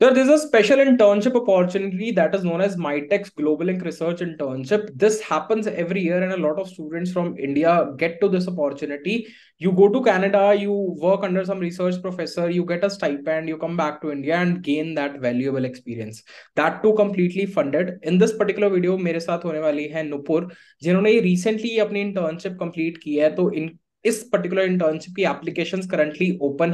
There's a special internship opportunity that is known as Mitacs Globalink Research Internship. This happens every year, and a lot of students from India get to this opportunity. You go to Canada, you work under some research professor, you get a stipend, you come back to India and gain that valuable experience. That too completely funded. In this particular video, मेरे साथ होने Nupur, है नुपुर जिन्होंने recently internship complete की है तो particular internship की applications currently open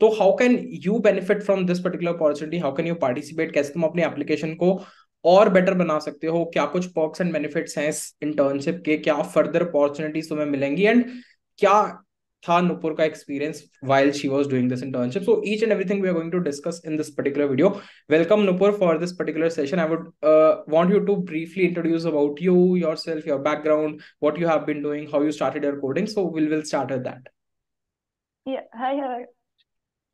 तो how can you benefit from this particular opportunity how can you participate कैसे तुम अपने एप्लीकेशन को और बेटर बना सकते हो? क्या कुछ पर्क्स एंड बेनिफिट्स हैं इस इंटर्नशिप के? क्या फर्दर अपॉर्चुनिटीज़ तुम्हें मिलेंगी? एंड क्या था नुपुर का experience while she was doing this internship so each and everything we are going to discuss in this particular video welcome Nupur for this particular session I would want you to briefly introduce about you yourself your background what you have been doing how you started your coding so we will start that Yeah, hi, hi,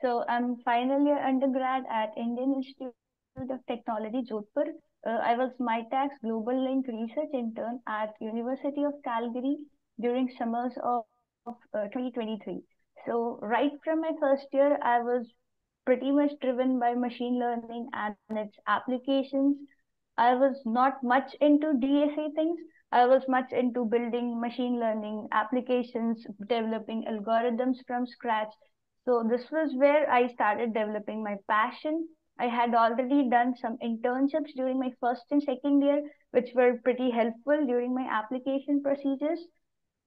So I'm final year undergrad at Indian Institute of Technology, Jodhpur. Uh, I was MITAX Global Link Research Intern at University of Calgary during summers of, of uh, 2023. So right from my first year, I was pretty much driven by machine learning and its applications. I was not much into DSA things. I was much into building machine learning applications, developing algorithms from scratch, so this was where I started developing my passion. I had already done some internships during my first and second year, which were pretty helpful during my application procedures.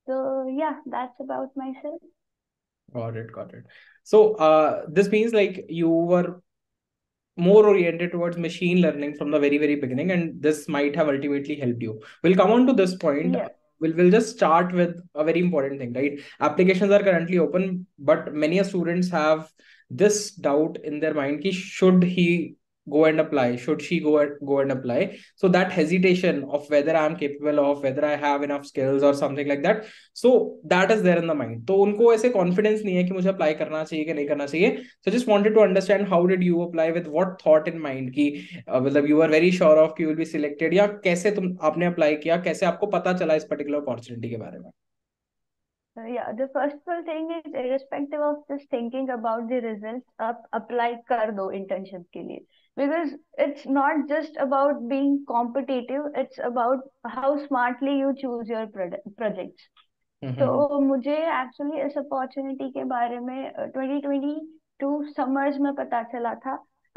So yeah, that's about myself. Got it, got it. So uh, this means like you were more oriented towards machine learning from the very very beginning and this might have ultimately helped you we'll come on to this point Yeah we'll, we'll just start with a very important thing right? Applications are currently open but many students have this doubt in their mind ki should he go and apply should she go go and apply so that hesitation of whether i'm capable of whether i have enough skills or something like that so that is there in the mind तो उनको ऐसे confidence नहीं है कि मुझे apply करना चाहिए कि नहीं करना चाहिए so just wanted to understand how did you apply with what thought in mind कि मतलब you were very sure of कि you will be selected या कैसे तुम आपने apply किया कैसे आपको पता चला इस particular opportunity के बारे में Uh, yeah, the first thing is irrespective of just thinking about the results, up apply kar do internship ke liye. Because it's not just about being competitive, it's about how smartly you choose your projects. Mm-hmm. तो मुझे actually इस opportunity के बारे में 2022 summers में पता चला था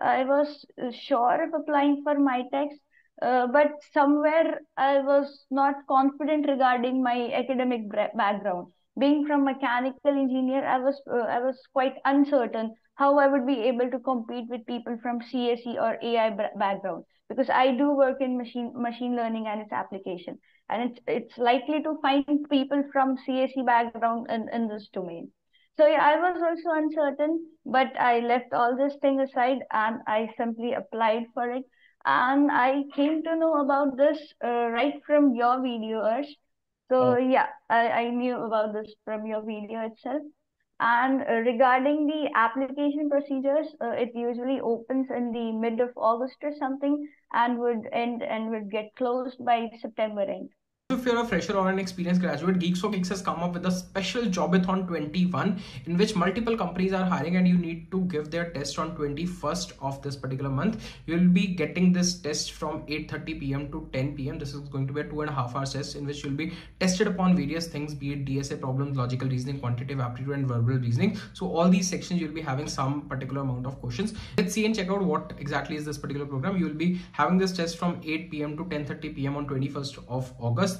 I was sure of applying for माईटेक्स uh, but somewhere I was not confident regarding my academic background being from mechanical engineer i was uh, i was quite uncertain how i would be able to compete with people from CSE or ai background because i do work in machine machine learning and its application and it's it's likely to find people from CSE background in, in this domain. So yeah, i was also uncertain but i left all this thing aside and i simply applied for it. And i came to know about this uh, right from your videos so oh. yeah, I, I knew about this from your video itself. And uh, regarding the application procedures, uh, it usually opens in the mid of August or something and would end and would get closed by September end. If you're a fresher or an experienced graduate, GeeksforGeeks has come up with a special Jobathon 21 in which multiple companies are hiring and you need to give their test on 21st of this particular month. You'll be getting this test from 8.30 p.m. to 10 p.m. This is going to be a two and a half hour test in which you'll be tested upon various things, be it DSA problems, logical reasoning, quantitative aptitude, and verbal reasoning. So all these sections, you'll be having some particular amount of questions. Let's see and check out what exactly is this particular program. You'll be having this test from 8 p.m. to 10.30 p.m. on 21st of August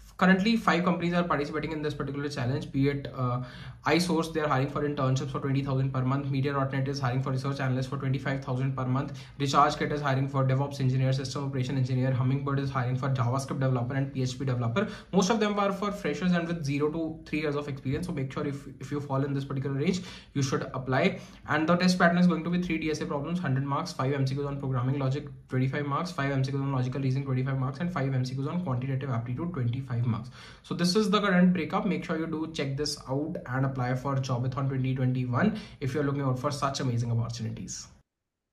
currently five companies are participating in this particular challenge be it uh, isource they're hiring for internships for 20000 per month media.net is hiring for research analysts for 25000 per month rechargekit is hiring for devops engineer system operation engineer hummingbird is hiring for javascript developer and php developer. Most of them are for freshers and with zero to three years of experience so make sure if, if you fall in this particular range you should apply. And the test pattern is going to be three dsa problems 100 marks five mcqs on programming logic 25 marks five mcqs on logical reasoning 25 marks and five mcqs on quantitative aptitude 25 marks so this is the current breakup. Make sure you do check this out and apply for jobathon 2021 if you're looking out for such amazing opportunities.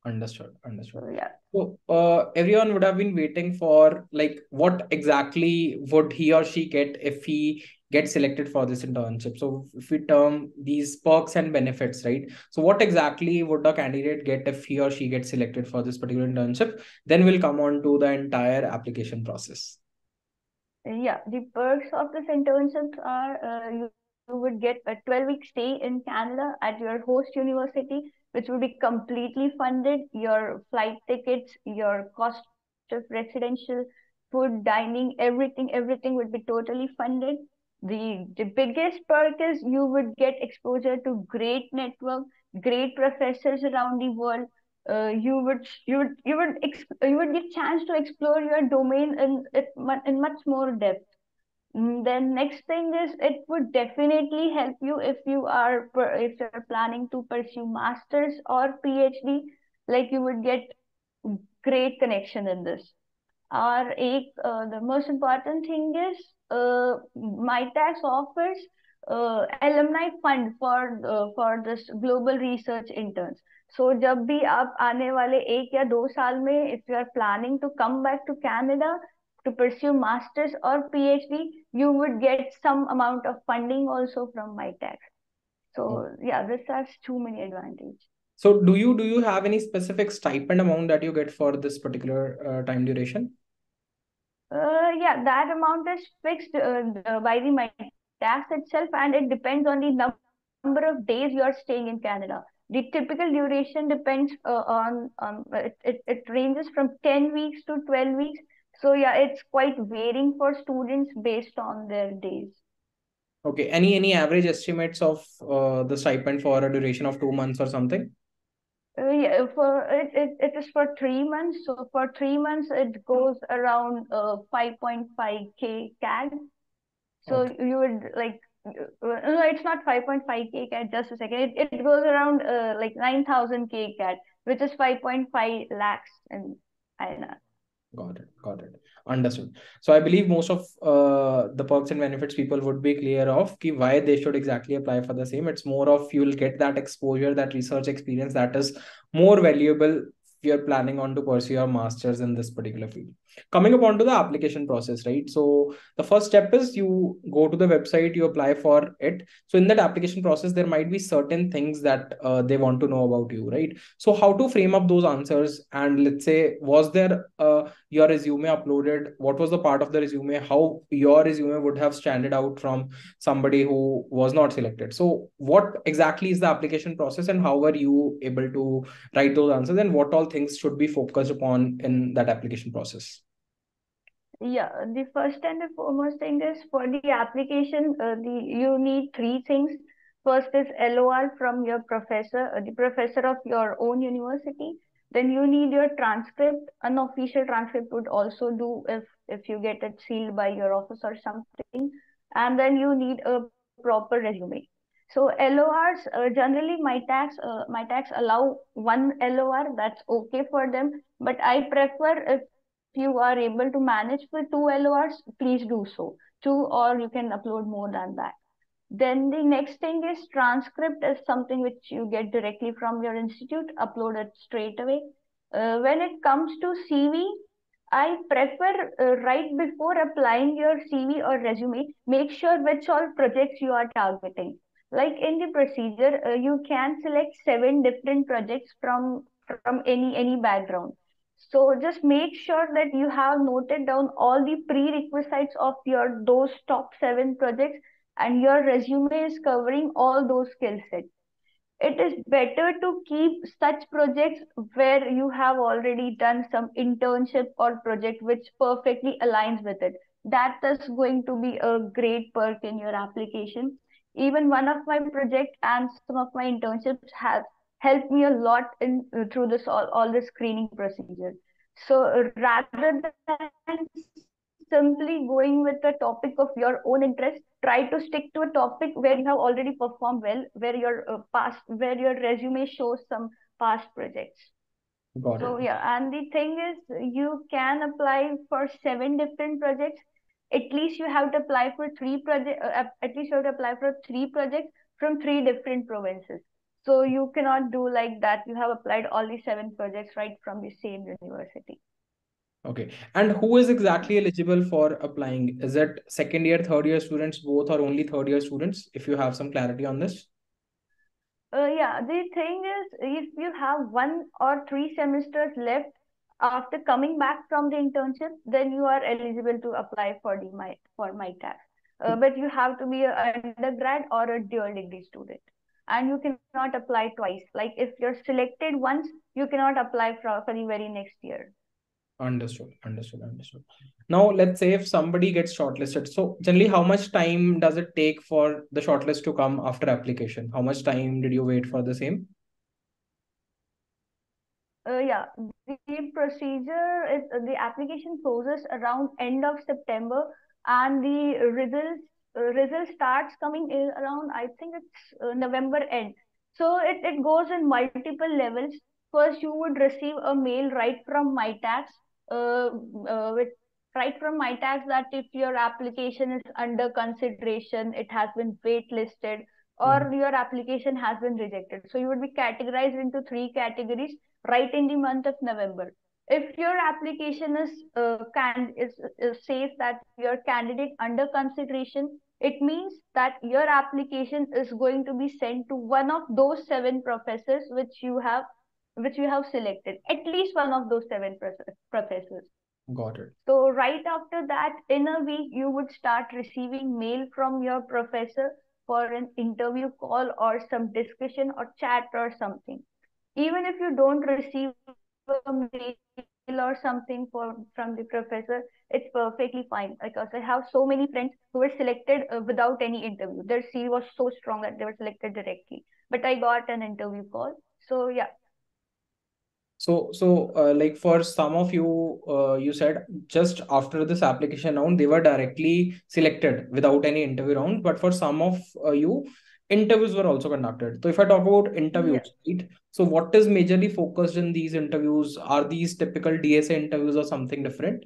Understood. Understood. Yeah. So uh, everyone would have been waiting for like what exactly would he or she get if he get selected for this internship? So if we term these perks and benefits right? So what exactly would a candidate get if he or she gets selected for this particular internship? Then we'll come on to the entire application process yeah the perks of this internship are uh, you, would get a 12 week stay in canada at your host university which would be completely funded. Your flight tickets your cost of residential food dining everything everything would be totally funded. The the biggest perk is you would get exposure to great network great professors around the world uh, you would you would you would you would get chance to explore your domain in it in much more depth mm, then next thing is it would definitely help you if you are if you're planning to pursue masters or phd like you would get great connection in this or uh, the most important thing is uh, Mitacs offers uh, alumni fund for uh, for this global research interns. So so, जब भी आप आने वाले एक या दो साल में if you are planning to come back to Canada to pursue masters or phd you would get some amount of funding also from Mitacs so hmm. yeah this has too many advantages. So do you do you have any specific stipend amount that you get for this particular uh, time duration? Uh, yeah that amount is fixed uh, by the Mitacs itself and it depends on the number of days you are staying in canada. The typical duration depends uh, on um, it, it, it ranges from 10 weeks to 12 weeks. So yeah, it's quite varying for students based on their days. Okay. Any any average estimates of uh, the stipend for a duration of two months or something? Uh, yeah, for it, it, it is for three months. So for three months, it goes around uh, 5.5k CAD. So okay. you would like, no, it's not 5.5k CAD. Just a second. It, it goes around uh, like 9,000k CAD, which is 5.5 lakhs in INR. Got it. Got it. Understood. So I believe most of uh, the perks and benefits people would be clear of ki why they should exactly apply for the same. It's more of you'll get that exposure, that research experience that is more valuable you're planning on to pursue your masters in this particular field. Coming upon to the application process right? So the first step is you go to the website you apply for it. So in that application process there might be certain things that uh, they want to know about you right? So how to frame up those answers and let's say was there uh, your resume uploaded what was the part of the resume? How your resume would have standed out from somebody who was not selected. So what exactly is the application process and how were you able to write those answers and what all things should be focused upon in that application process? Yeah the first and the foremost thing is for the application uh, the you need three things. First is lor from your professor uh, the professor of your own university then you need your transcript an official transcript would also do if if you get it sealed by your office or something and then you need a proper resume so lors uh, generally Mitacs uh, Mitacs allow one lor that's okay for them but i prefer if you are able to manage with two LORs, please do so. Two or you can upload more than that. Then the next thing is transcript is something which you get directly from your institute, upload it straight away. Uh, when it comes to CV, I prefer uh, right before applying your CV or resume, make sure which all projects you are targeting. Like in the procedure, uh, you can select seven different projects from from any any background so just make sure that you have noted down all the prerequisites of your those top seven projects and your resume is covering all those skill sets. It is better to keep such projects where you have already done some internship or project which perfectly aligns with it. That is going to be a great perk in your application. Even one of my project and some of my internships have helped me a lot in through this all, all the screening procedure so rather than simply going with the topic of your own interest try to stick to a topic where you have already performed well where your uh, past where your resume shows some past projects Got so it. yeah and the thing is you can apply for seven different projects at least you have to apply for three project uh, at least you have to apply for three projects from three different provinces so you cannot do like that. You have applied all the seven projects right from the same university. Okay. And who is exactly eligible for applying? Is it second year, third year students both, or only third year students? If you have some clarity on this. Uh, yeah, the thing is, if you have one or three semesters left after coming back from the internship, then you are eligible to apply for the my for Mitacs. Uh, but you have to be an undergrad or a dual degree student, and you cannot apply twice. Like if you're selected once, you cannot apply for, for the very next year. Understood. Understood. Understood. Now, let's say if somebody gets shortlisted. So, generally, how much time does it take for the shortlist to come after application? How much time did you wait for the same? Uh, yeah, the procedure is uh, the application closes around end of September, and the results uh, starts coming in around I think it's uh, November end. So it, it goes in multiple levels. First, you would receive a mail right from Mitacs uh, uh, with right from Mitacs that if your application is under consideration, it has been waitlisted, or mm. your application has been rejected. So you would be categorized into three categories right in the month of November. If your application is uh, can is, is says that your candidate under consideration, it means that your application is going to be sent to one of those seven professors which you have which you have selected, at least one of those seven professors. Got it. So right after that, in a week, you would start receiving mail from your professor for an interview call or some discussion or chat or something. Even if you don't receive a mail or something for from the professor, it's perfectly fine. Because I have so many friends who were selected uh, without any interview. Their CV was so strong that they were selected directly. But I got an interview call. So yeah, so, so uh, like for some of you, uh, you said just after this application round, they were directly selected without any interview round. But for some of uh, you, interviews were also conducted. So, if I talk about interviews, yeah. right? So, what is majorly focused in these interviews? Are these typical DSA interviews or something different?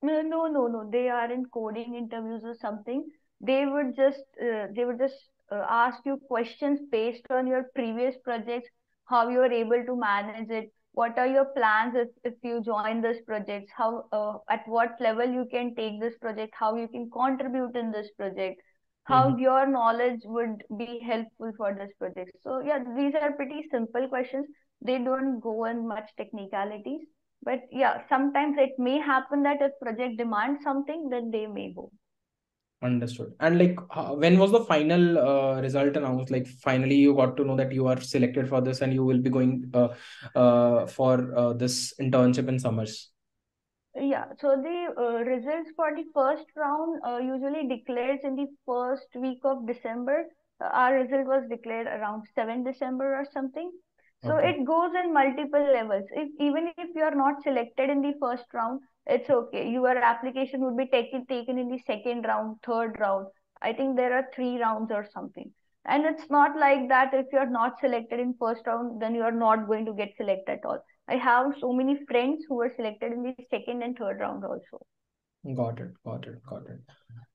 No, no, no, no. They aren't coding interviews or something. They would just, uh, they would just uh, ask you questions based on your previous projects how you are able to manage it what are your plans if, if you join this project how uh, at what level you can take this project how you can contribute in this project how mm-hmm. your knowledge would be helpful for this project. So yeah these are pretty simple questions. They don't go in much technicalities but yeah sometimes it may happen that if project demands something then they may go Understood. And like, when was the final uh, result announced? Like, finally, you got to know that you are selected for this, and you will be going uh, uh, for uh, this internship in summers. Yeah. So the uh, results for the first round uh, usually declares in the first week of December. our result was declared around 7 December or something. So okay. it goes in multiple levels. If even if you are not selected in the first round, it's okay. Your application would be taken taken in the second round, third round. I think there are three rounds or something. And it's not like that if you're not selected in first round, then you are not going to get selected at all. I have so many friends who were selected in the second and third round also. Got it. Got it. Got it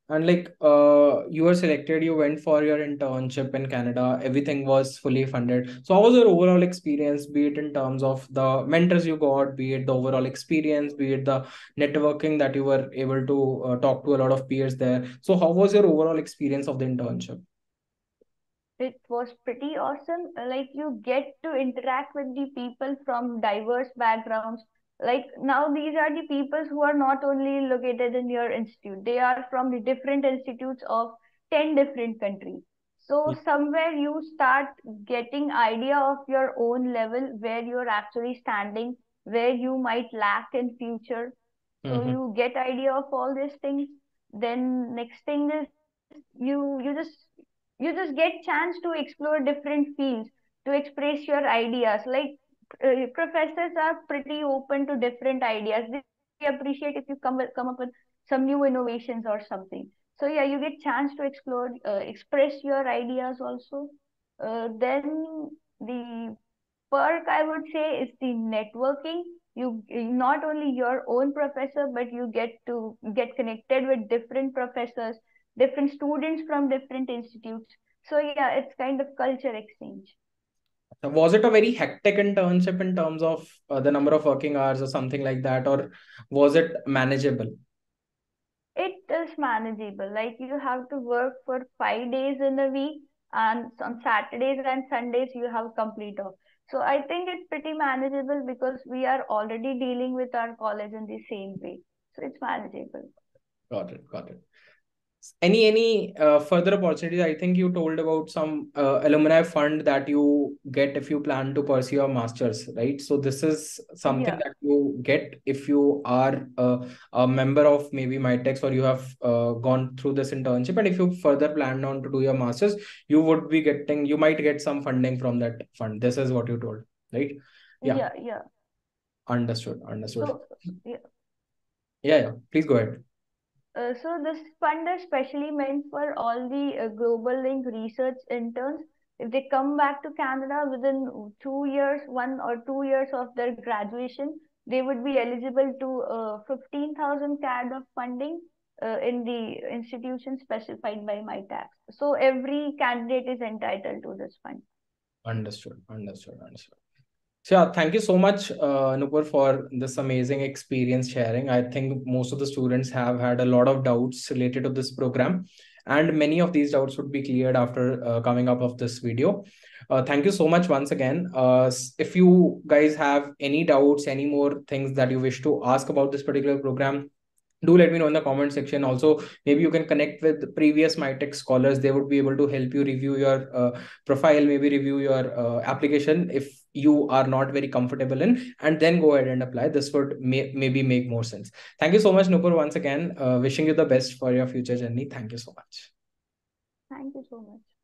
and like uh you were selected you went for your internship in canada everything was fully funded. So how was your overall experience be it in terms of the mentors you got be it the overall experience be it the networking that you were able to uh, talk to a lot of peers there? So how was your overall experience of the internship? It was pretty awesome. Like you get to interact with the people from diverse backgrounds like now these are the people who are not only located in your institute they are from the different institutes of 10 different countries. So somewhere you start getting idea of your own level where you're actually standing where you might lack in future. So mm-hmm. you get idea of all these things. Then next thing is you you just you just get chance to explore different fields to express your ideas. Like uh, professors are pretty open to different ideas. They appreciate if you come come up with some new innovations or something. So yeah, you get chance to explore, uh, express your ideas also. Uh, then the perk I would say is the networking. You not only your own professor, but you get to get connected with different professors, different students from different institutes. So yeah, it's kind of culture exchange. Was it a very hectic internship in terms of uh, the number of working hours or something like that or was it manageable? It is manageable. Like you have to work for five days in a week and on saturdays and sundays you have complete off. So i think it's pretty manageable because we are already dealing with our college in the same way. So it's manageable. Got it got it any any uh, further opportunities? I think you told about some uh, alumni fund that you get if you plan to pursue your masters right? So this is something yeah. that you get if you are uh, a member of maybe Mitacs or you have uh, gone through this internship. And if you further plan on to do your masters you would be getting you might get some funding from that fund. This is what you told right? Yeah. Yeah, yeah. understood understood. So, yeah. yeah yeah. Please go ahead uh, so this fund is specially meant for all the uh, Globalink research interns. If they come back to Canada within two years, one or two years of their graduation, they would be eligible to uh, 15,000 CAD of funding uh, in the institution specified by Mitacs So every candidate is entitled to this fund. Understood. Understood. Understood. So yeah, thank you so much, uh, Nupur, for this amazing experience sharing. I think most of the students have had a lot of doubts related to this program, and many of these doubts would be cleared after uh, coming up of this video. Uh, thank you so much once again. Uh, if you guys have any doubts, any more things that you wish to ask about this particular program, do let me know in the comment section. Also maybe you can connect with previous Mitacs scholars. They would be able to help you review your uh, profile maybe review your uh, application if you are not very comfortable in and then go ahead and apply. This would may, maybe make more sense. Thank you so much nupur once again. Uh, wishing you the best for your future journey. Thank you so much. Thank you so much